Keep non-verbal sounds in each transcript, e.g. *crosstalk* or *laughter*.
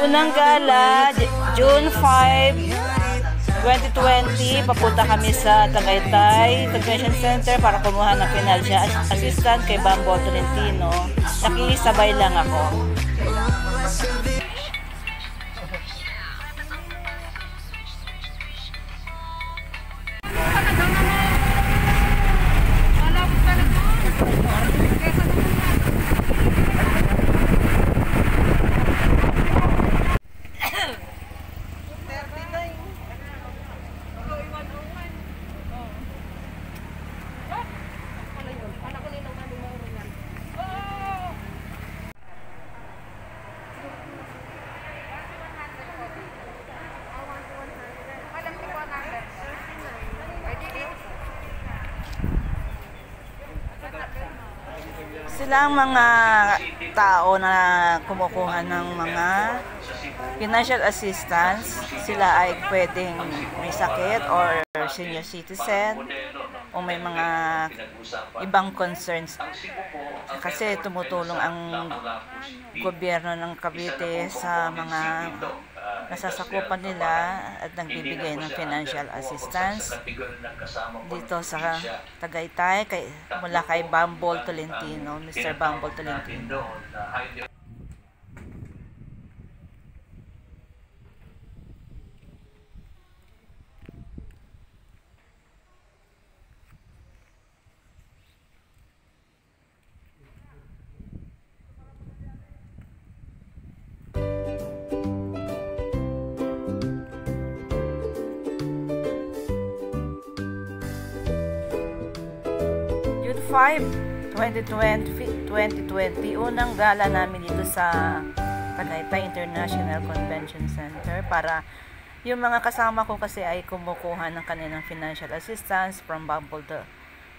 Unang gala, June 5, 2020, papunta kami sa Tagaytay Convention Center para kumuha ng financial as- assistant kay Bambo Tolentino. Nakisabay lang ako. Sila ang mga tao na kumukuha ng mga financial assistance. Sila ay pwedeng may sakit or senior citizen o may mga ibang concerns. Kasi tumutulong ang gobyerno ng Cavite sa mga nasasakupan nila at nagbibigay ng financial assistance dito sa Tagaytay kay, mula kay Bambol Tolentino, Mr. Bambol Tolentino. 5, 2020, 2020, unang gala namin dito sa Tagaytay International Convention Center para yung mga kasama ko kasi ay kumukuha ng kanilang financial assistance from Bumble to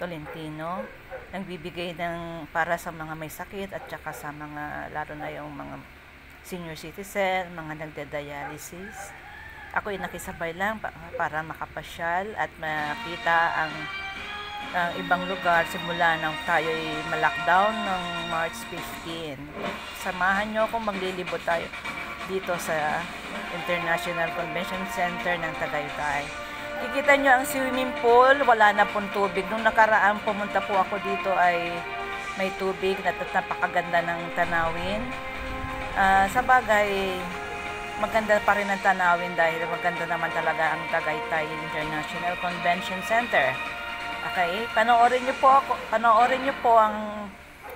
Tolentino. Nagbibigay ng para sa mga may sakit at saka sa mga, lalo na yung mga senior citizen, mga nagda-dialysis. Ako ay nakisabay lang pa- para makapasyal at makita ang ang ibang lugar simula nang tayo ay ma-lockdown ng March 15. Samahan nyo kung maglilibot tayo dito sa International Convention Center ng Tagaytay. Kikita nyo ang swimming pool, wala na pong tubig. Nung nakaraan pumunta po ako dito ay may tubig at napakaganda ng tanawin. Ah, sa bagay, maganda pa rin ang tanawin dahil maganda naman talaga ang Tagaytay International Convention Center. Okay, panoorin niyo po ako, panoorin niyo po ang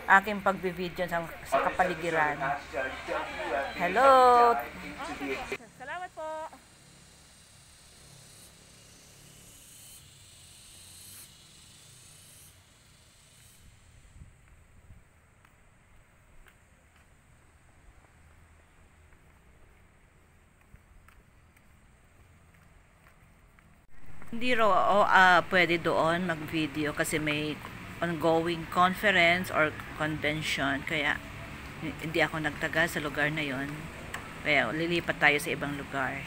aking pagbibideo sa, sa kapaligiran. Hello. Salamat po. Hindi raw ah, pwede doon mag-video kasi may ongoing conference or convention kaya hindi ako nagtaga sa lugar na yon. Kaya lilipat tayo sa ibang lugar.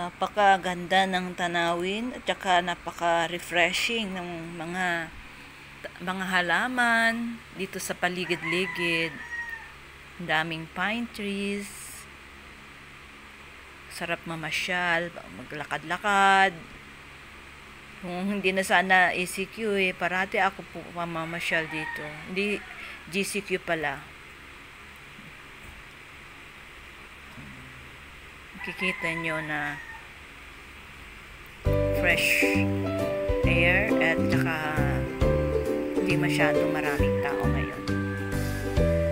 Napakaganda ng tanawin at saka napaka-refreshing ng mga mga halaman dito sa paligid-ligid. Daming pine trees. Sarap mamasyal, maglakad-lakad. Kung hindi na sana ECQ eh, parati ako po mamamasyal dito. Hindi GCQ pala. Kikita nyo na fresh air at saka hindi masyadong maraming tao ngayon.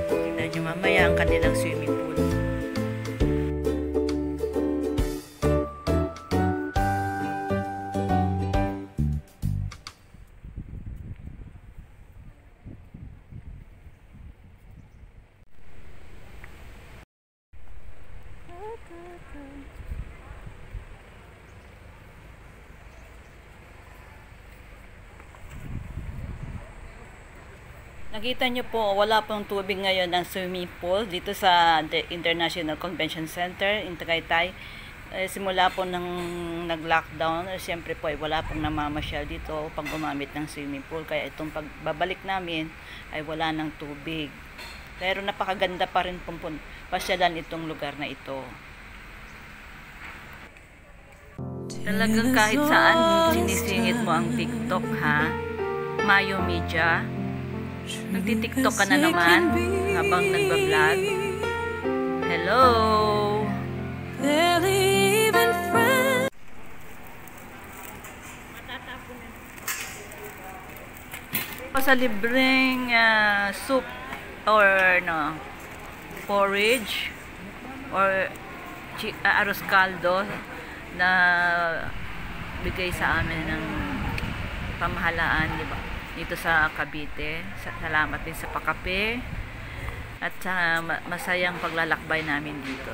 Tingnan nyo mamaya ang kanilang swimming Nakita niyo po, wala pong tubig ngayon ng swimming pool dito sa The International Convention Center in Tagaytay. Eh, simula po nang nag-lockdown, eh, siyempre po ay wala pong namamasyal dito pang gumamit ng swimming pool. Kaya itong pagbabalik namin ay wala ng tubig. Pero napakaganda pa rin pong pasyalan itong lugar na ito. Talagang kahit saan sinisingit mo ang TikTok ha. Mayo Media. Nagtitiktok ka na naman habang nagbablog. Hello! Sa libreng ah, soup or no, porridge or chi- ah, arroz caldo na bigay sa amin ng pamahalaan, di ba? Dito sa Cavite. Sa- Salamat din sa pakape at sa ma- masayang paglalakbay namin dito.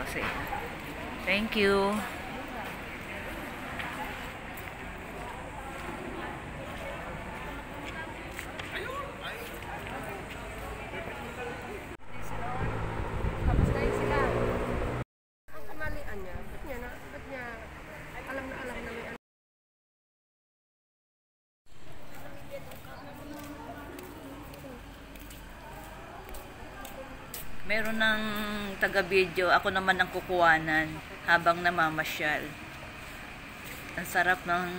Thank you. Tapos kayo sila. Ang kamalian niya, ba't niya, na, ba't niya alam na alam na may ano? Meron ng taga-video, ako naman ang kukuwanan habang namamasyal. Ang sarap ng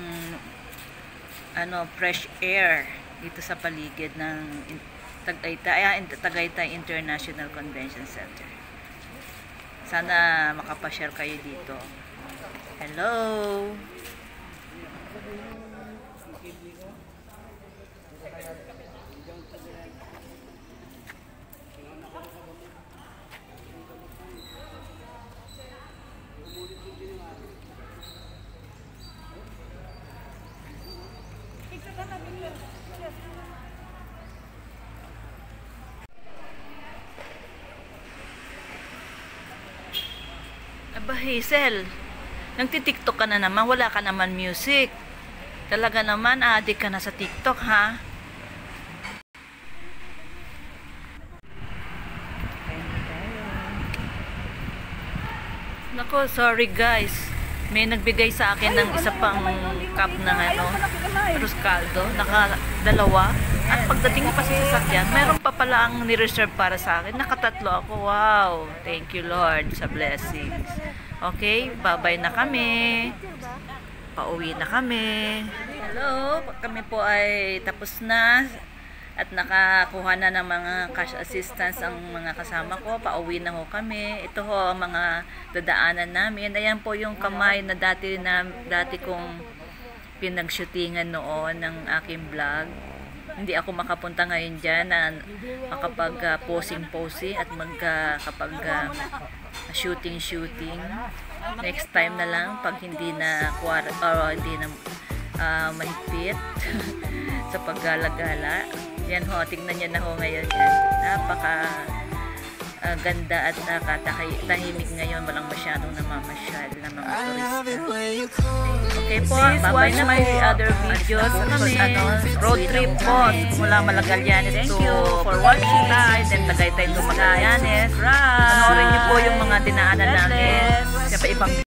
ano, fresh air dito sa paligid ng Tagaytay, ah, Tagaytay International Convention Center. Sana makapasyal kayo dito. Hello! Aba, Hazel, nagtitiktok ka na naman, wala ka naman music. Talaga naman, addict ka na sa TikTok, ha? Nako, sorry guys. May nagbigay sa akin ng isa pang cup ng ano, arroz caldo, naka dalawa. At pagdating pa sa sasakyan, meron pa pala ang ni-reserve para sa akin. Nakatatlo ako. Wow! Thank you Lord sa blessings. Okay, bye-bye na kami. Pauwi na kami. Hello, kami po ay tapos na at nakakuha na ng mga cash assistance ang mga kasama ko. Pauwi na ho kami. Ito ho ang mga dadaanan namin. Ayan po yung kamay na dati na dati kong pinagshootingan noon ng aking vlog. Hindi ako makapunta ngayon dyan na makapag uh, posing-posing at magka kapag uh, shooting-shooting. Next time na lang pag hindi na or hindi na uh, mahigpit *laughs* sa paggala-gala. Yan ho, tingnan niyo na ho ngayon yan. Napaka uh, ganda at nakatahimik ngayon. Walang masyadong namamasyal na mga turista. Okay po, babay na may other videos kami. Road trip po. Mula Malagalyanes to for watching tayo. Then Tagaytay to Magallanes. Panoorin niyo po yung mga dinaanan namin. Sa ibang